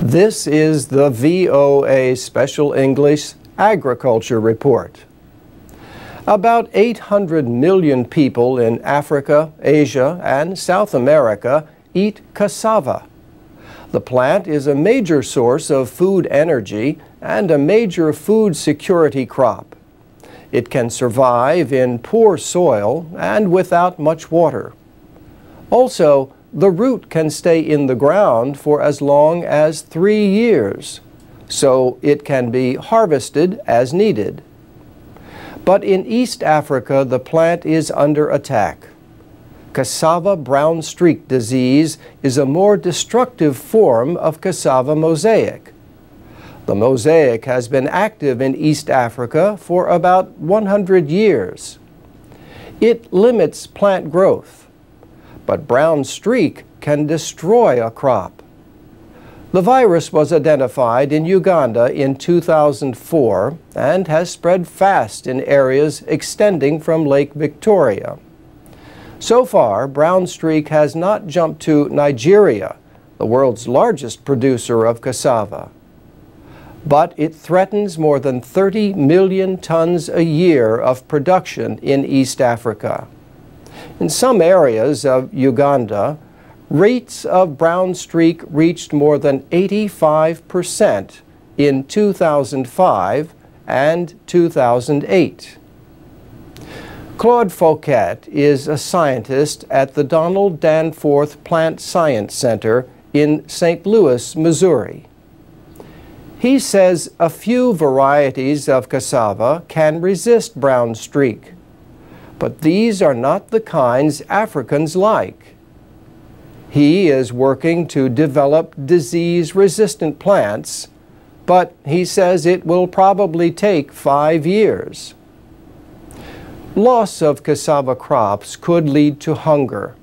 This is the VOA Special English Agriculture Report. About 800 million people in Africa, Asia, and South America eat cassava. The plant is a major source of food energy and a major food security crop. It can survive in poor soil and without much water. Also, the root can stay in the ground for as long as three years, so it can be harvested as needed. But in East Africa, the plant is under attack. Cassava brown streak disease is a more destructive form of cassava mosaic. The mosaic has been active in East Africa for about 100 years. It limits plant growth but brown streak can destroy a crop. The virus was identified in Uganda in 2004 and has spread fast in areas extending from Lake Victoria. So far, brown streak has not jumped to Nigeria, the world's largest producer of cassava. But it threatens more than 30 million tons a year of production in East Africa. In some areas of Uganda, rates of brown streak reached more than 85% in 2005 and 2008. Claude Fauquet is a scientist at the Donald Danforth Plant Science Center in St. Louis, Missouri. He says a few varieties of cassava can resist brown streak. But these are not the kinds Africans like. He is working to develop disease-resistant plants, but he says it will probably take five years. Loss of cassava crops could lead to hunger,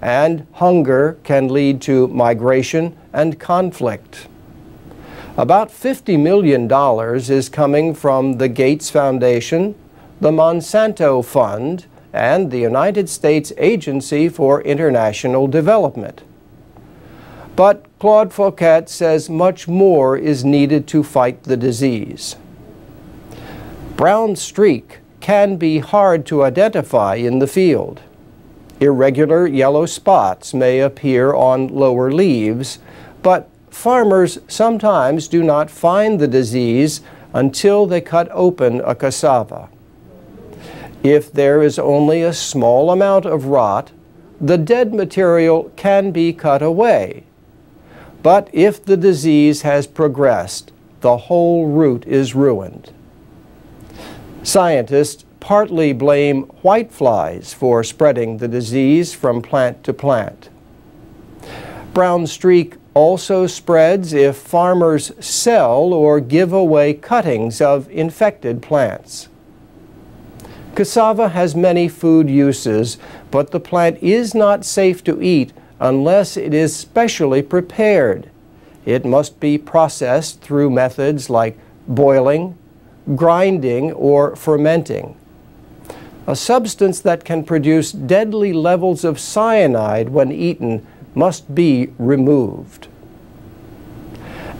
and hunger can lead to migration and conflict. About $50 million is coming from the Gates Foundation, the Monsanto Fund, and the United States Agency for International Development. But Claude Fauquet says much more is needed to fight the disease. Brown streak can be hard to identify in the field. Irregular yellow spots may appear on lower leaves, but farmers sometimes do not find the disease until they cut open a cassava. If there is only a small amount of rot, the dead material can be cut away. But if the disease has progressed, the whole root is ruined. Scientists partly blame whiteflies for spreading the disease from plant to plant. Brown streak also spreads if farmers sell or give away cuttings of infected plants. Cassava has many food uses, but the plant is not safe to eat unless it is specially prepared. It must be processed through methods like boiling, grinding, or fermenting. A substance that can produce deadly levels of cyanide when eaten must be removed.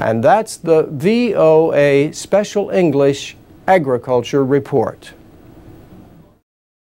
And that's the VOA Special English Agriculture Report.